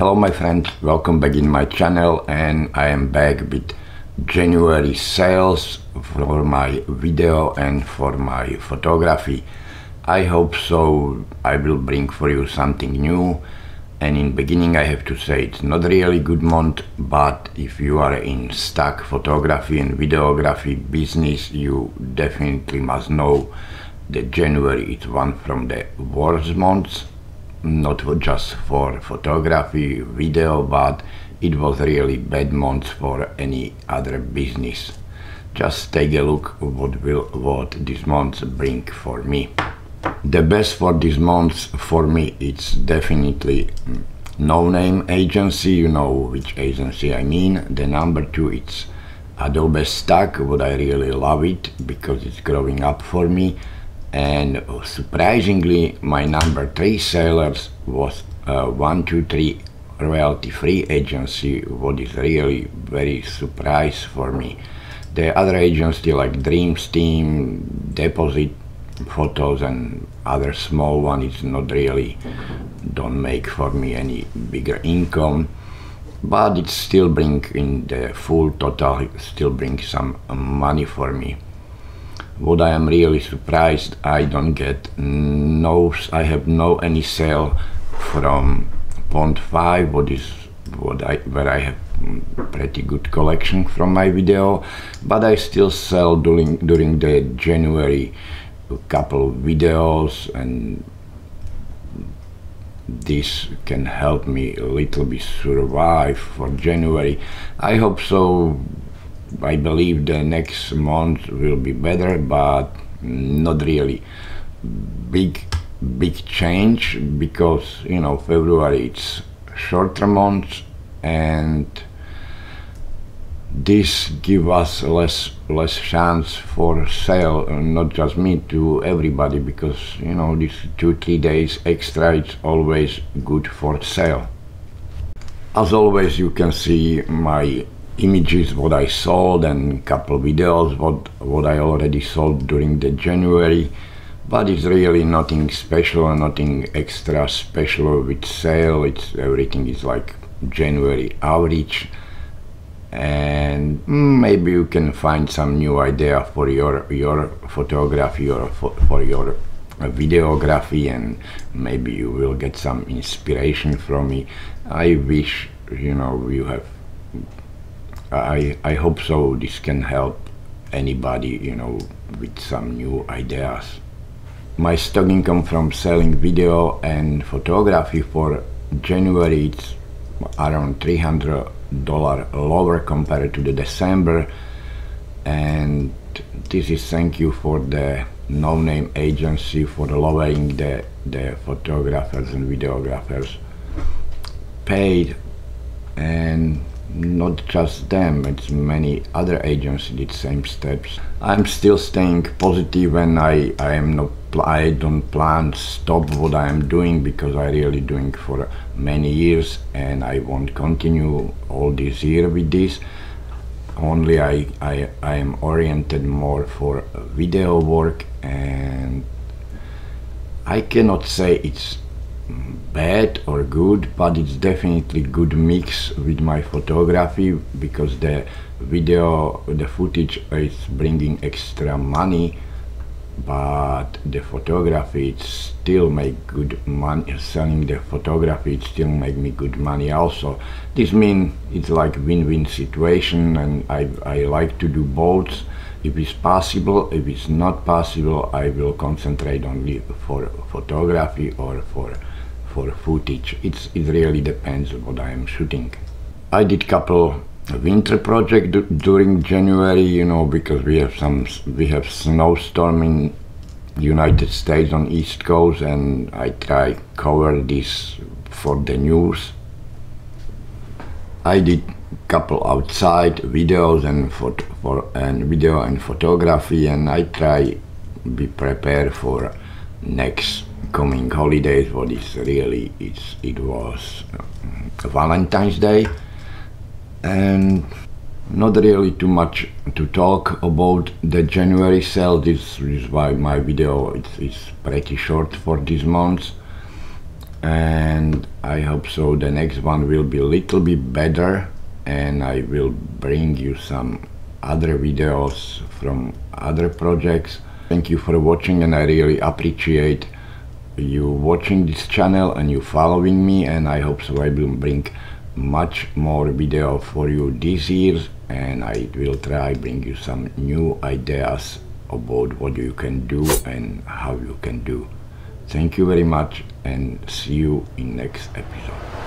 Hello my friends, welcome back in my channel and I am back with January sales for my video and for my photography. I hope so. I will bring for you something new. And in beginning I have to say it's not really good month but if you are in stock photography and videography business you definitely must know that January is one from the worst months not just for photography, video, but it was really bad month for any other business. Just take a look what will what this month bring for me. The best for this month for me it's definitely mm, no name agency, you know which agency I mean. The number two it's Adobe Stock, what I really love it because it's growing up for me and surprisingly my number three sellers was uh, 123 royalty free agency what is really very surprise for me. The other agency like Dreamstime deposit photos and other small one is not really don't make for me any bigger income but it still bring in the full total still bring some money for me what I am really surprised I don't get no I have no any sale from Pond 5 what is what I where I have pretty good collection from my video but I still sell during during the January a couple videos and this can help me a little bit survive for January. I hope so I believe the next month will be better, but not really. Big big change because you know February it's shorter month and this give us less less chance for sale not just me to everybody because you know these two three days extra it's always good for sale. As always you can see my images what I sold and couple videos what what I already sold during the January. But it's really nothing special nothing extra special with sale. It's everything is like January average. And maybe you can find some new idea for your your photography or for, for your videography and maybe you will get some inspiration from me. I wish you know you have I, I hope so. This can help anybody, you know, with some new ideas. My stock income from selling video and photography for January. It's around $300 lower compared to the December. And this is thank you for the no-name agency for lowering the, the photographers and videographers paid. And not just them, it's many other agents did same steps. I'm still staying positive and I, I am not I don't plan stop what I am doing because I really doing for many years and I won't continue all this year with this. Only I, I, I am oriented more for video work and I cannot say it's bad or good but it's definitely good mix with my photography because the video the footage is bringing extra money but the photography it still make good money selling the photography it still make me good money also. This mean it's like win-win situation and I, I like to do both. If it's possible if it's not possible I will concentrate only for photography or for for footage. It's, it really depends on what I am shooting. I did couple winter project during January, you know, because we have some we have snowstorm in United States on East Coast, and I try cover this for the news. I did couple outside videos and for and video and photography, and I try be prepared for next coming holidays what is really it's it was uh, Valentine's Day. And not really too much to talk about the January sale. This is why my video is, is pretty short for this month. And I hope so the next one will be a little bit better. And I will bring you some other videos from other projects. Thank you for watching and I really appreciate you watching this channel and you following me and I hope so I will bring much more video for you this year and I will try bring you some new ideas about what you can do and how you can do. Thank you very much and see you in next episode.